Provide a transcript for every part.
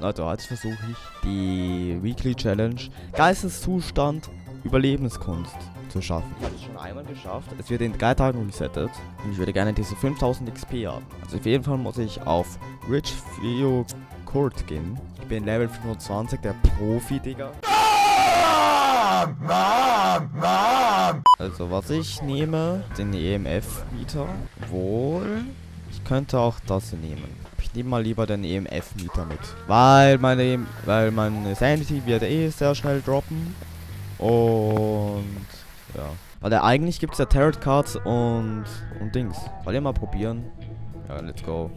Leute, heute versuche ich die Weekly Challenge Geisteszustand Überlebenskunst zu schaffen. Ich habe es schon einmal geschafft. Es wird in drei Tagen resettet. Und ich würde gerne diese 5000 XP haben. Also auf jeden Fall muss ich auf Rich Theo Court gehen. Ich bin Level 25, der Profi, Digga. Also was ich nehme, den EMF-Meter. Wohl, ich könnte auch das hier nehmen. Ich nehme mal lieber den EMF-Meter mit. Weil meine, weil meine Sanity wird eh sehr schnell droppen. Und ja. Weil ja, eigentlich gibt es ja Tarot Cards und, und Dings. Soll ich mal probieren? Ja, let's go.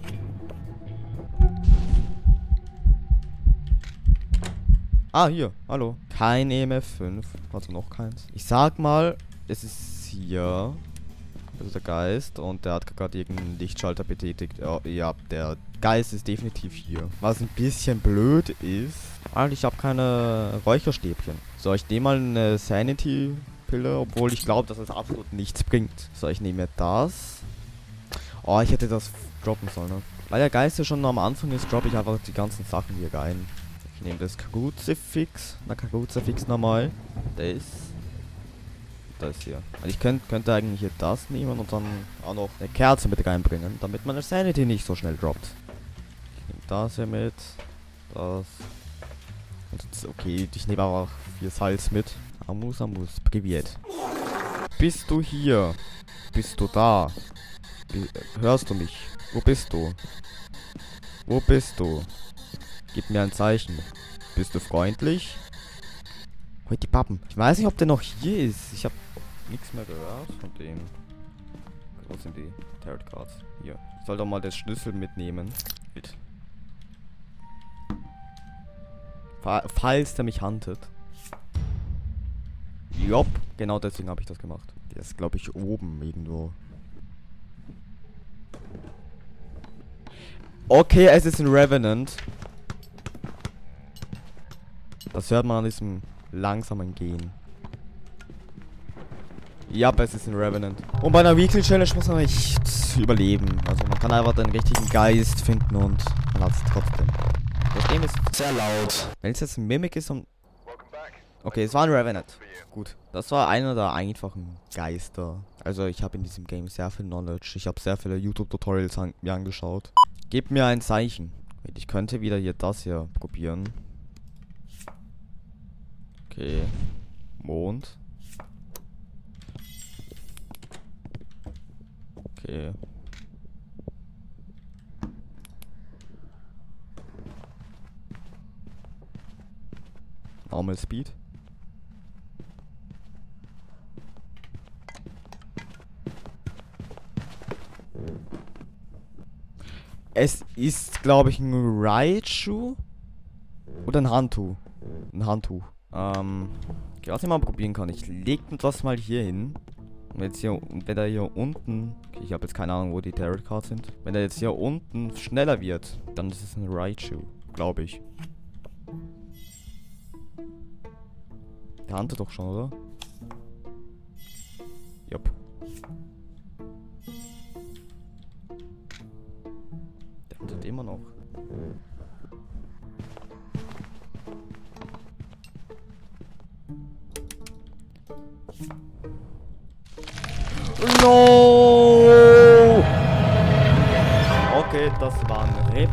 Ah, hier. Hallo. Kein EMF 5. Also noch keins. Ich sag mal, es ist hier. Also der Geist. Und der hat gerade irgendeinen Lichtschalter betätigt. Ja, ja, der Geist ist definitiv hier. Was ein bisschen blöd ist. Alter, ich habe keine Räucherstäbchen. So, ich nehme mal eine Sanity-Pille, obwohl ich glaube, dass es absolut nichts bringt. So, ich nehme das. Oh, ich hätte das droppen sollen, ne? Weil der Geist ja schon am Anfang ist, droppe ich einfach die ganzen Sachen hier rein. Ich nehme das Kruzifix. Na, Kruzifix nochmal. Das. Das hier. Also ich könnt, könnte eigentlich hier das nehmen und dann auch noch eine Kerze mit reinbringen, damit meine Sanity nicht so schnell droppt. Ich nehme das hier mit. Das. Und okay, ich nehme auch viel Salz mit. Amus, Amus, Privet. Bist du hier? Bist du da? Bi hörst du mich? Wo bist du? Wo bist du? Gib mir ein Zeichen. Bist du freundlich? Heute die Pappen. Ich weiß nicht, ob der noch hier ist. Ich habe nichts mehr gehört von dem. Wo sind die Tarot Cards? Hier. Ich soll doch mal den Schlüssel mitnehmen. Mit. Falls der mich huntet. Jopp. Genau deswegen habe ich das gemacht. Der ist, glaube ich, oben irgendwo. Okay, es ist ein Revenant. Das hört man an diesem langsamen Gehen. Ja, es ist ein Revenant. Und bei einer Weekly Challenge muss man nicht überleben. Also man kann einfach den richtigen Geist finden und man hat es trotzdem. Das Game ist sehr laut. Wenn es jetzt ein Mimic ist und... Okay, es war ein Revenant. Gut. Das war einer der einfachen Geister. Also ich habe in diesem Game sehr viel Knowledge. Ich habe sehr viele YouTube-Tutorials an mir angeschaut. Gebt mir ein Zeichen. Ich könnte wieder hier das hier probieren. Okay. Mond. Okay. Normal Speed. Es ist, glaube ich, ein Raichu oder ein Handtuch. Ein Handtuch. Ähm, ich mal probieren kann. Ich lege das mal hier hin. Und jetzt hier, wenn er hier unten, okay, ich habe jetzt keine Ahnung, wo die Tarot Cards sind. Wenn er jetzt hier unten schneller wird, dann ist es ein Raichu, glaube ich. Der Hunter doch schon, oder? Jupp. Der huntet immer noch. No! Okay, das war ein Rip.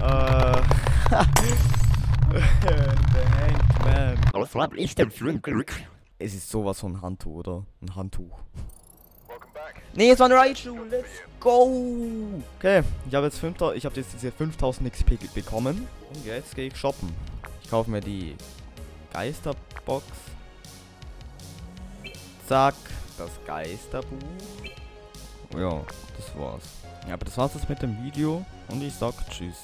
Äh. Der Hank Man. Was hab ich denn für ein Glück? Es ist sowas von Handtuch, oder? Ein Handtuch. Nee, es war ein Raichu. Let's go. Okay, ich habe jetzt 5000, ich habe jetzt diese 5000 XP bekommen. Und jetzt gehe ich shoppen. Ich kaufe mir die Geisterbox. Zack, das Geisterbuch. Ja, das war's. Ja, aber das war's jetzt mit dem Video und ich sag Tschüss.